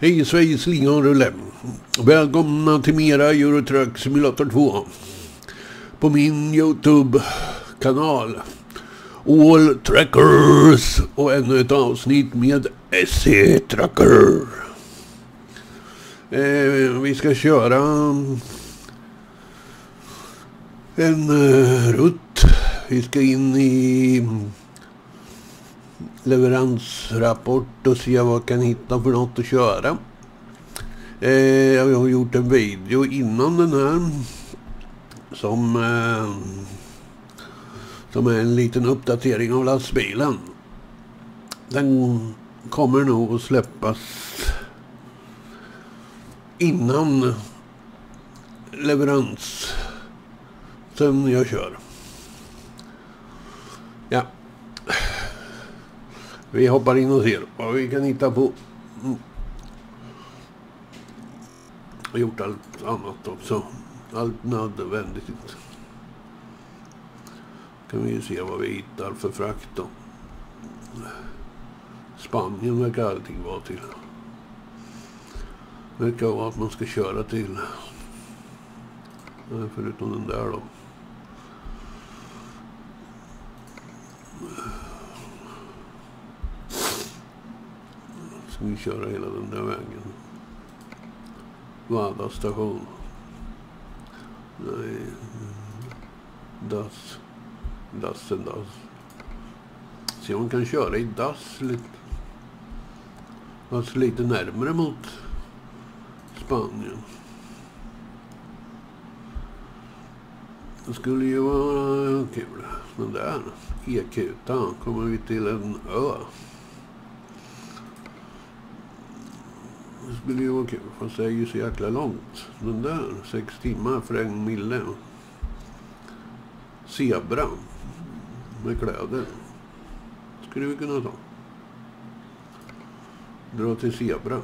Hej Sveriges lingonrulle. Välkomna till mera Eurotruck Simulator 2. På min Youtube-kanal. All Trackers. Och ännu ett avsnitt med SC Tracker. Eh, vi ska köra en eh, rutt. Vi ska in i leveransrapport och se vad jag kan hitta för något att köra. Eh, jag har gjort en video innan den här. Som, eh, som är en liten uppdatering av lastbilen. Den kommer nog att släppas innan leverans. Sen jag kör. Ja. Vi hoppar in och ser vad vi kan hitta på. Mm. Har gjort allt annat också. Allt nödvändigt. Kan vi ju se vad vi hittar för frakt då. Spanien verkar allting vara till. Verkar vara att man ska köra till. Förutom den där då. Ska vi köra hela den där vägen. Vada station. Nej. Mm, dass. Dassen dass. Se om man kan köra i dass lite. Alltså lite närmare mot Spanien. Det skulle ju vara kul. Men där, Ekuta, kommer vi till en ö. Det skulle ju vara kul, fast det är ju så jäkla långt. Den där, sex timmar för en mille. Zebra med kläder. Skulle vi kunna ta. Dra till Zebra.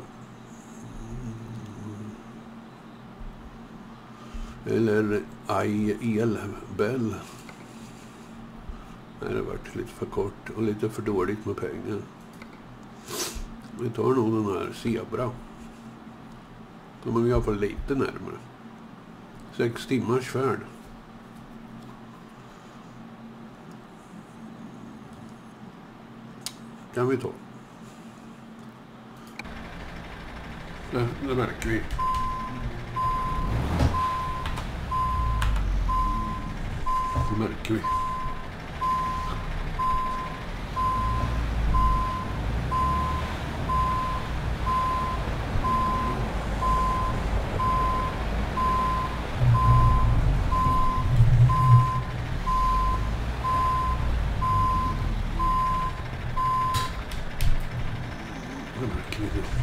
Eller Aj Elbell. Nej, det varit lite för kort och lite för dåligt med pengar. Vi tar nog den här Zebra. Då vi i alla fall lite närmare. Sex timmars färd. Kan vi ta. Det, det märker vi. Det märker vi. Det märker vi.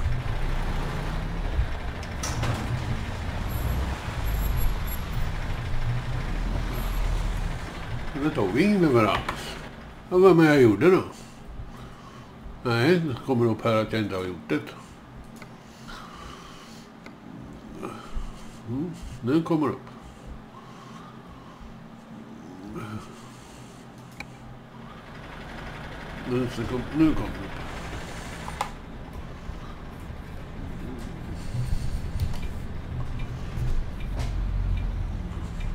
Det tog vi ingen leverans. Ja, var med jag gjorde då? Nej, det kommer upp här att jag inte har gjort det. Mm, den kommer upp. Nu, kom, nu kommer den upp.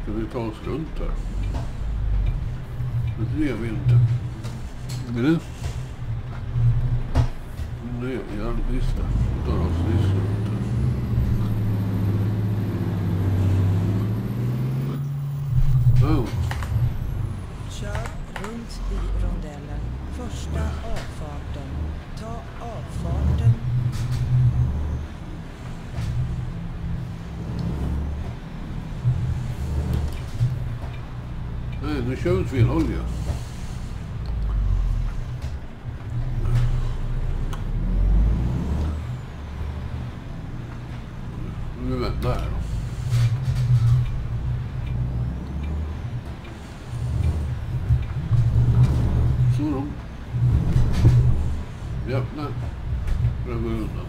Ska vi ta oss runt här? Men det gör vi inte. Nu. Nu gör vi en lista. Vi tar oss här. Oh. Kör runt i rondellen. Första avfarten. Ta avfarten. Nej, nu kör vi åt fel håll ju. Nu vända här då. Så då. Jävlar. Börjar gå undan.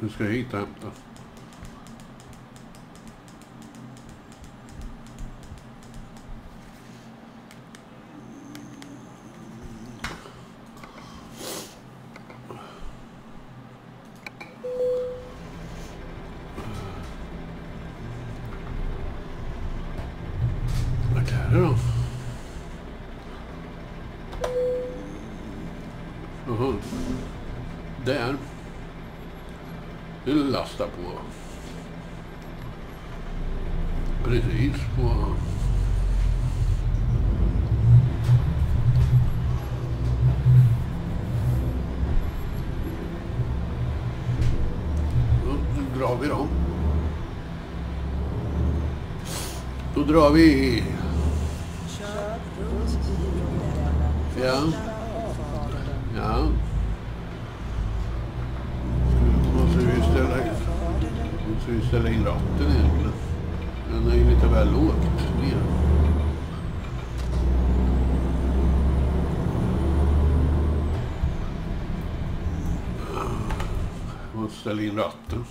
Du ska hit och drar vi... I. Ja. Ja. Nu måste vi ställa, måste vi ställa in ratten egentligen. Den är ju lite väl lågt ner. Måste ställa in ratten.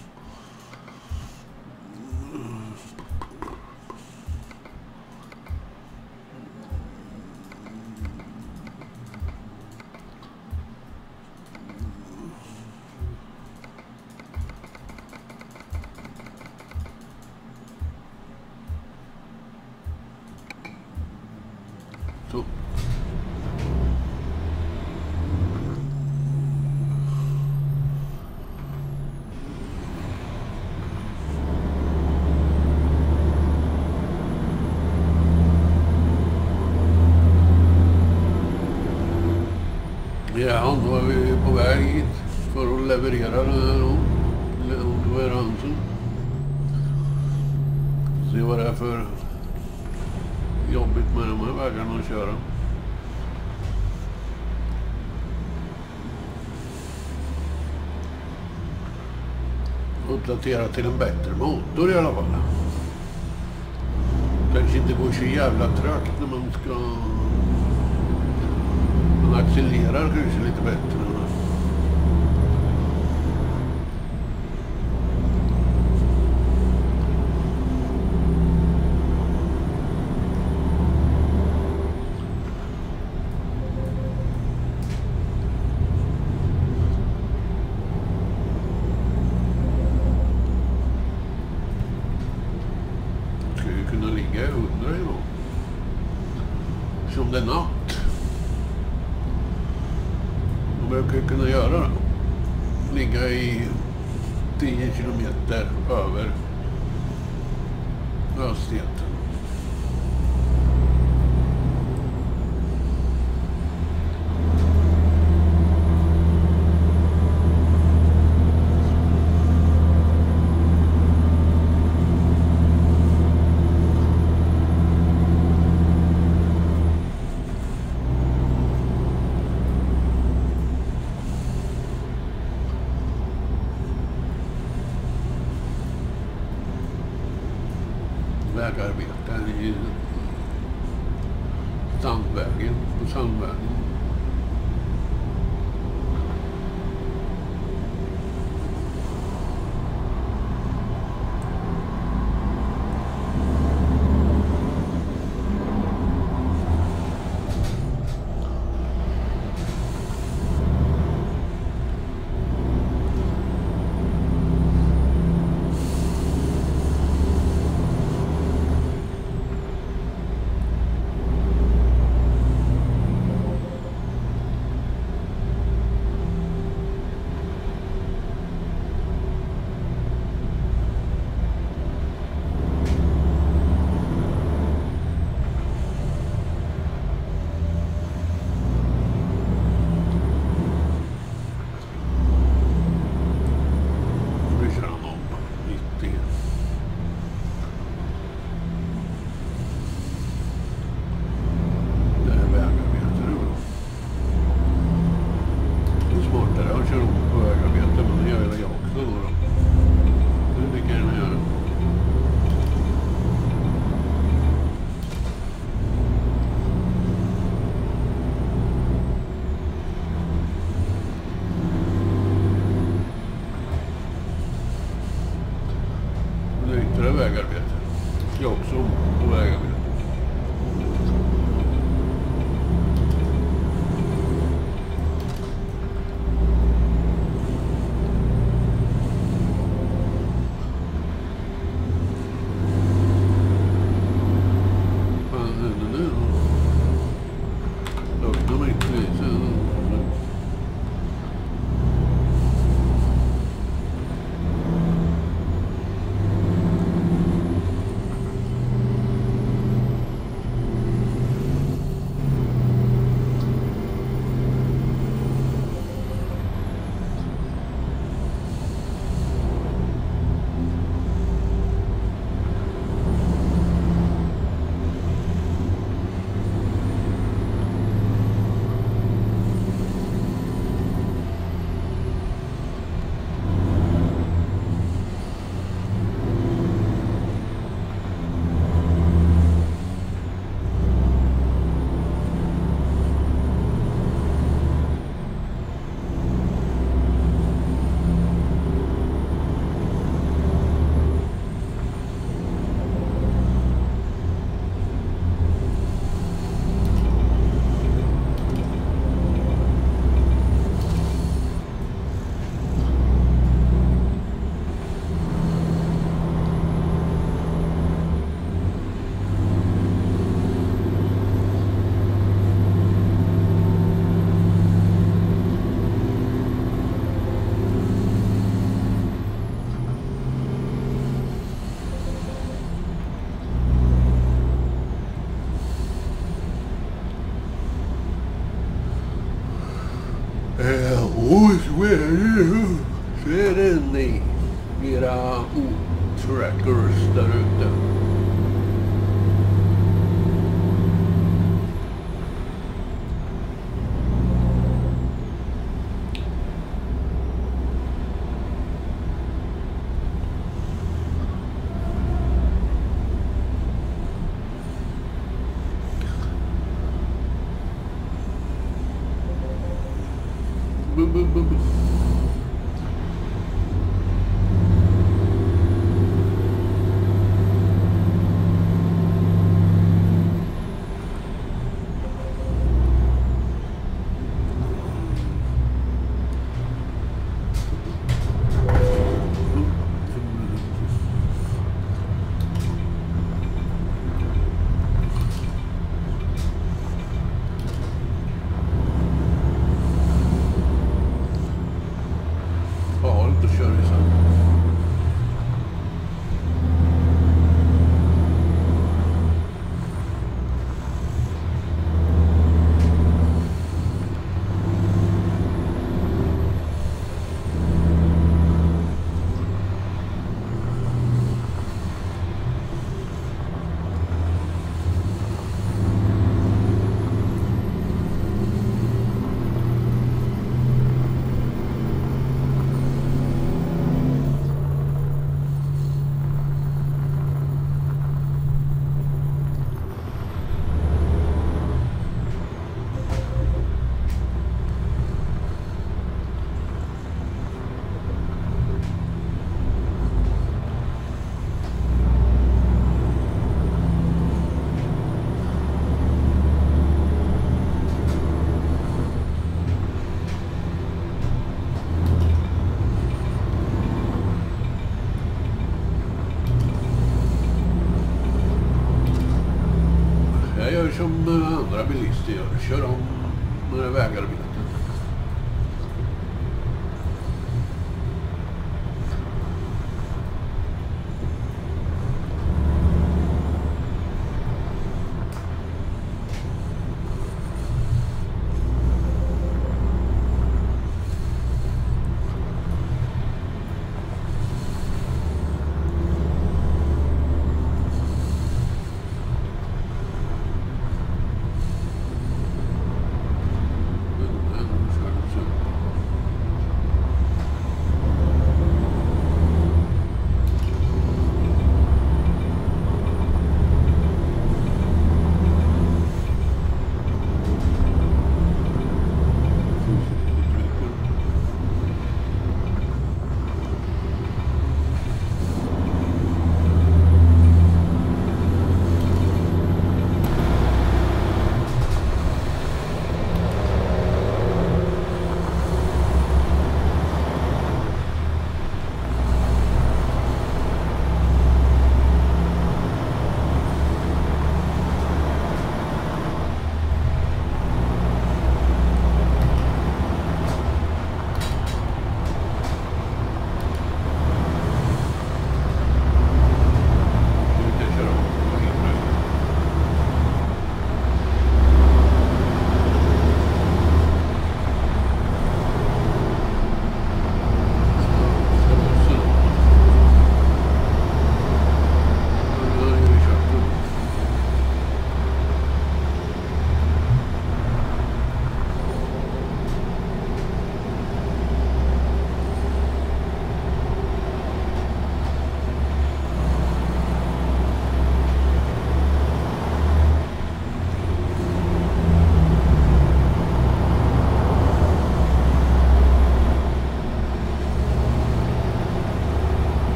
Levererar att leverera den här då. leveransen. Se vad det är för jobbigt med de här vägarna att köra. Uppdatera till en bättre motor i alla fall. Kanske inte går så jävla trögt när man ska... Man accelererar kanske lite bättre. Ska ju kunna ligga i hundra idag. Som det är natt. Man brukar ju kunna göra det. Ligga i 10 meter över Östgöten. Och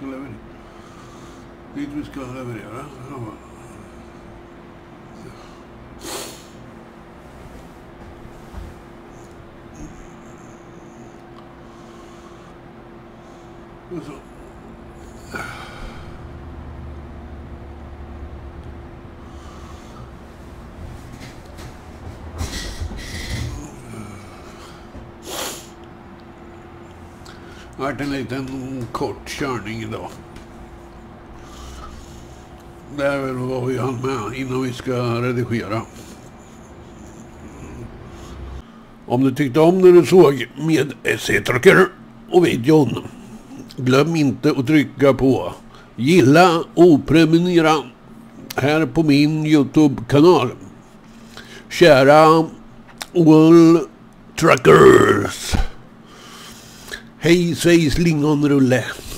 kalabari Idris kalabari ara ama So, ஆட்டலை தந்தும் kort körning idag. Det är väl vad kort körning idag. Var vi han med innan vi ska redigera. Om du tyckte om det du såg med SE-trucker och videon. Glöm inte att trycka på gilla och prenumerera här på min Youtube-kanal. Kära all truckers. Hej svejs lingonrulle.